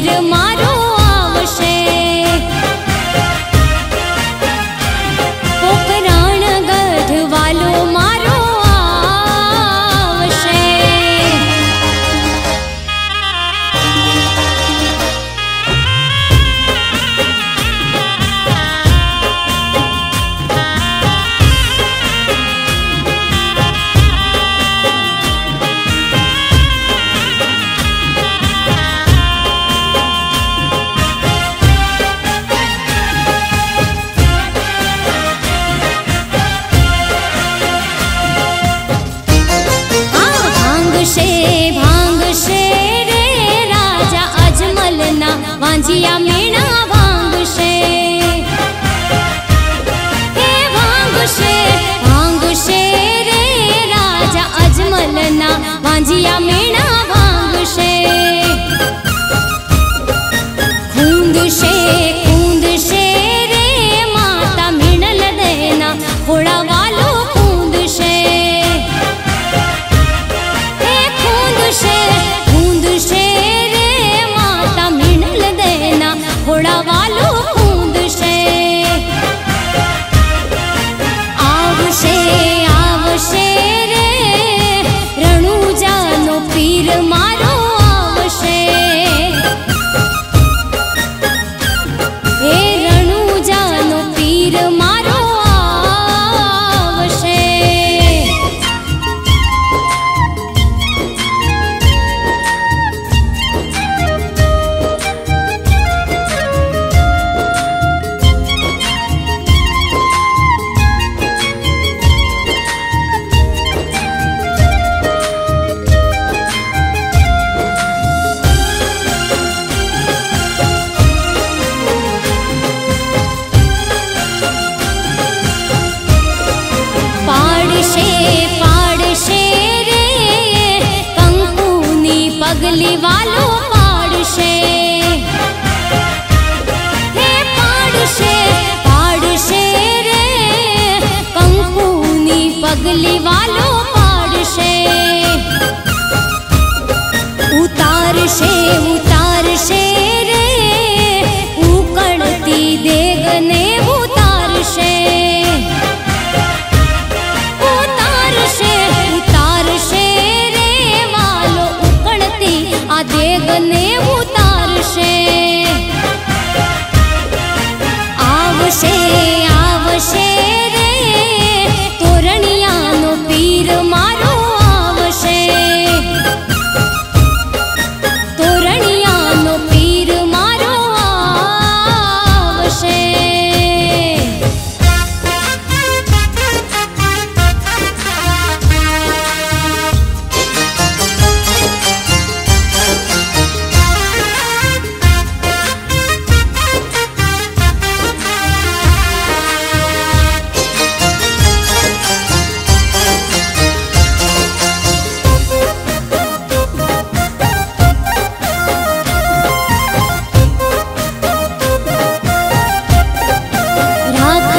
freedom.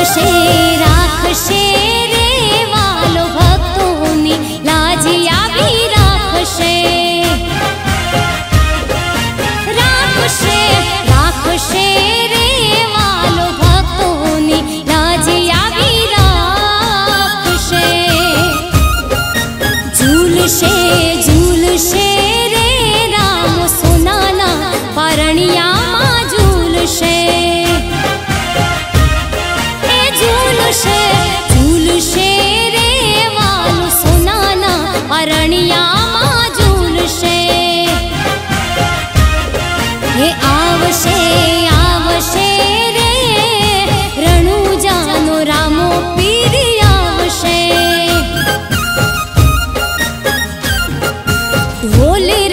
sé बोले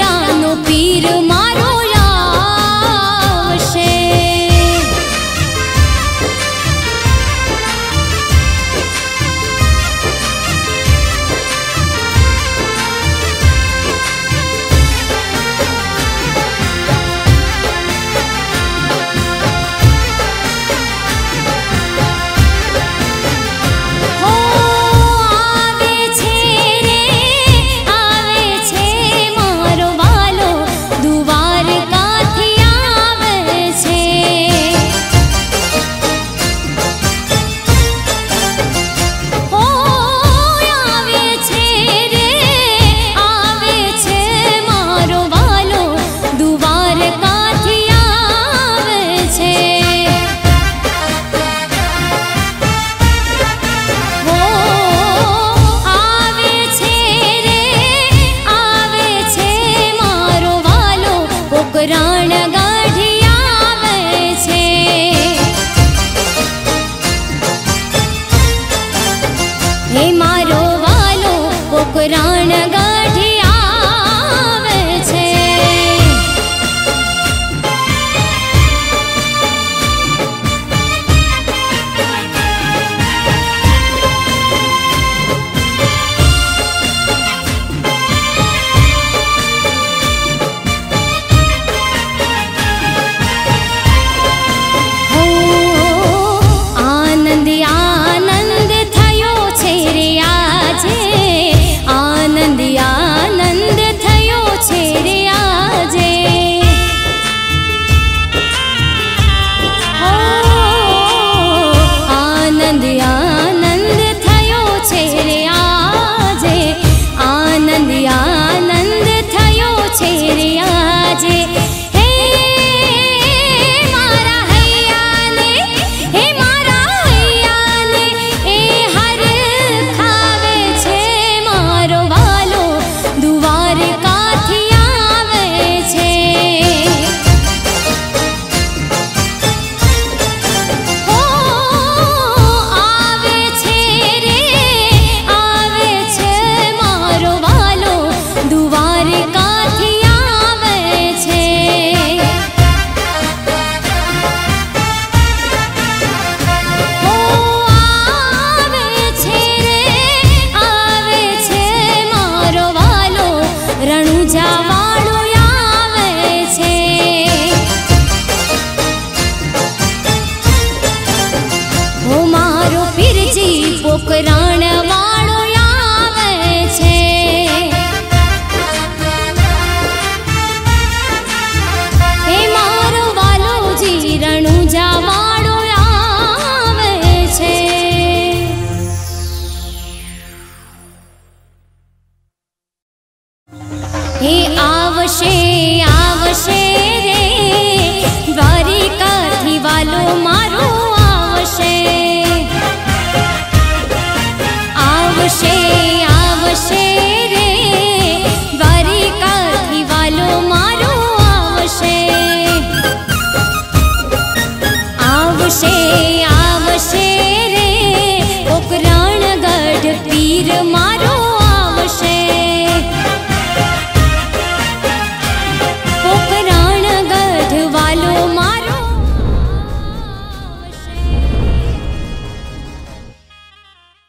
家。